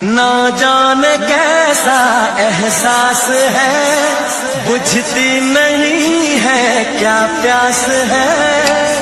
ना जाने कैसा एहसास है बुझती नहीं है क्या प्यास है।